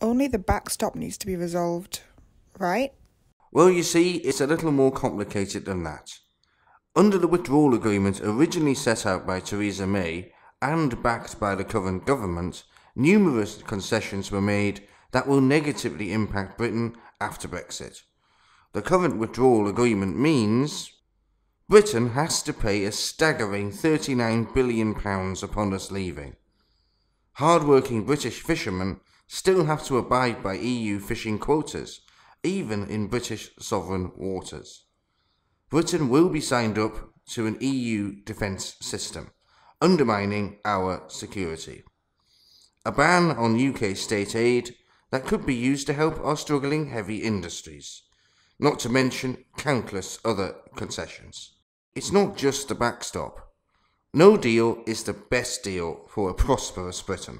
Only the backstop needs to be resolved, right? Well, you see, it's a little more complicated than that. Under the withdrawal agreement originally set out by Theresa May and backed by the current government, numerous concessions were made that will negatively impact Britain after Brexit. The current withdrawal agreement means Britain has to pay a staggering £39 billion upon us leaving. Hard-working British fishermen still have to abide by EU fishing quotas, even in British sovereign waters. Britain will be signed up to an EU defence system, undermining our security. A ban on UK state aid that could be used to help our struggling heavy industries, not to mention countless other concessions. It's not just the backstop. No deal is the best deal for a prosperous Britain.